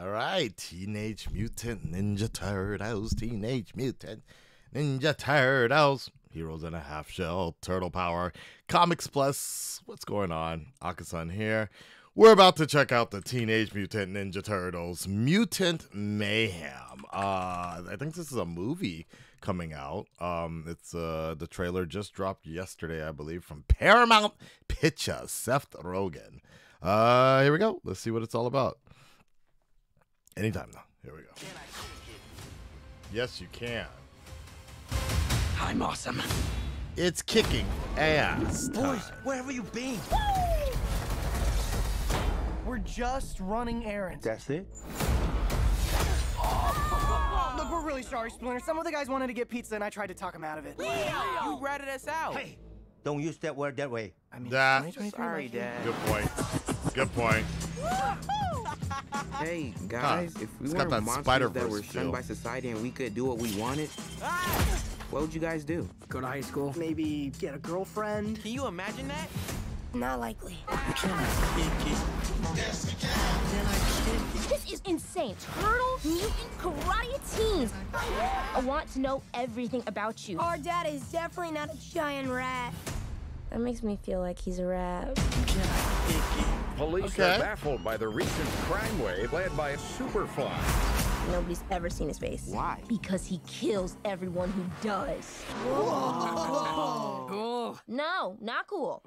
All right, Teenage Mutant Ninja Turtles, Teenage Mutant Ninja Turtles, Heroes in a Half Shell, Turtle Power, Comics Plus. What's going on? Akasan here. We're about to check out the Teenage Mutant Ninja Turtles Mutant Mayhem. Uh, I think this is a movie coming out. Um, it's uh, the trailer just dropped yesterday, I believe, from Paramount Pictures. Seth Rogen. Uh, here we go. Let's see what it's all about. Anytime now. Here we go. Yes, you can. I'm awesome. It's kicking ass. Boys, time. where have you been? We're just running errands. That's it? Look, we're really sorry, Splinter. Some of the guys wanted to get pizza, and I tried to talk them out of it. You ratted us out. Hey, don't use that word that way. I mean, That- 2023 Sorry, might be- Dad. Good point. Good point. Hey guys, if we it's got weren't that monsters that were feel. shunned by society and we could do what we wanted, what would you guys do? Go to high school. Maybe get a girlfriend. Can you imagine that? Not likely. This is insane. Turtle, mutant, karate teens. I want to know everything about you. Our dad is definitely not a giant rat. That makes me feel like he's a rat. Police Okay. are baffled by the recent crime wave led by a Superfly. Nobody's ever seen his face. Why? Because he kills everyone who does. Whoa. Cool. No, not cool.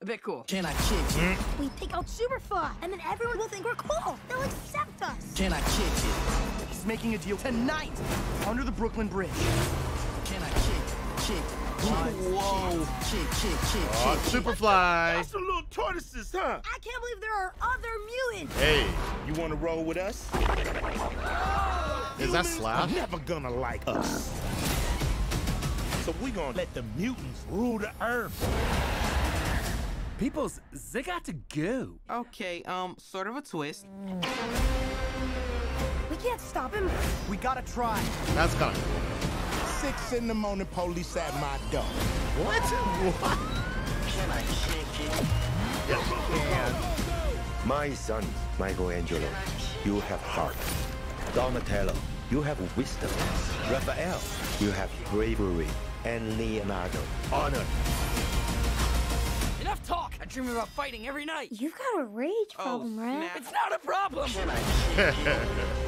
A bit cool. Can I kick you? We take out Superfly, and then everyone will think we're cool. They'll accept us. Can I kick you? He's making a deal tonight under the Brooklyn Bridge. Can I kick, kick, kick, Whoa. kick, kick, kick, Oh, kick? Superfly. Some little tortoises, huh? I can't believe there are other mutants. Hey, You wanna roll with us? is that Humans are Slash? never gonna like us. So we gonna let the mutants rule the earth. Peoples, they got to go. Okay, um, sort of a twist. We can't stop him. We gotta try. That's kind of cool. Six in the morning, police at my door. what? What? Can I shake it? Yes, you can. My son, Michelangelo, you have heart. Donatello, you have wisdom. Raphael, you have bravery. And Leonardo, honor. Enough talk! I dream about fighting every night. You've got a rage oh, problem, oh, rat. snap. It's not a problem!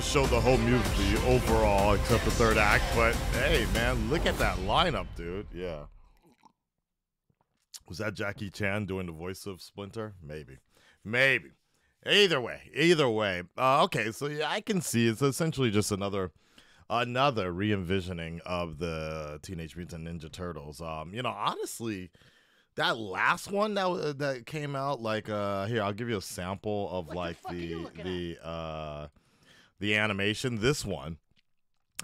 just showed the whole movie overall, except the third act. But hey, man, look at that lineup, dude. Yeah. Was that Jackie Chan doing the voice of Splinter? Maybe. Maybe. Either way, either way. Uh, okay, so yeah, I can see it's essentially just another another re-envisioning of the Teenage Mutant Ninja Turtles. Um, you know, honestly, that last one that that came out, like, uh, here I'll give you a sample of like the the uh the animation. This one,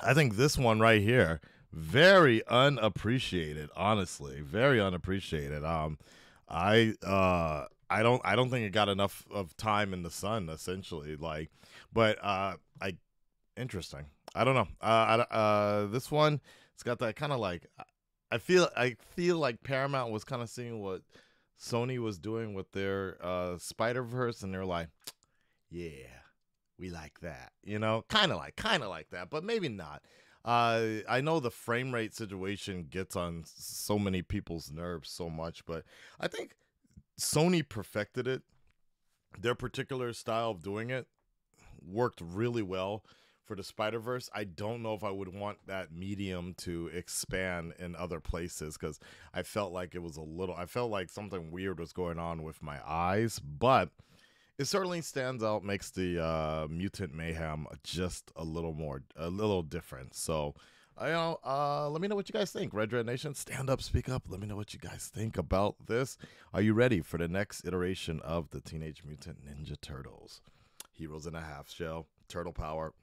I think this one right here, very unappreciated. Honestly, very unappreciated. Um, I uh I don't I don't think it got enough of time in the sun. Essentially, like, but uh, I interesting. I don't know. Uh, I, uh, this one, it's got that kind of like. I feel I feel like Paramount was kind of seeing what Sony was doing with their uh, Spider Verse, and they're like, yeah, we like that, you know, kind of like, kind of like that, but maybe not. Uh, I know the frame rate situation gets on so many people's nerves so much, but I think Sony perfected it. Their particular style of doing it worked really well for the Spider Verse. I don't know if I would want that medium to expand in other places because I felt like it was a little. I felt like something weird was going on with my eyes, but it certainly stands out. Makes the uh, Mutant Mayhem just a little more, a little different. So. I know. Uh, let me know what you guys think. Red Dread Nation, stand up, speak up. Let me know what you guys think about this. Are you ready for the next iteration of the Teenage Mutant Ninja Turtles? Heroes in a Half Shell, Turtle Power,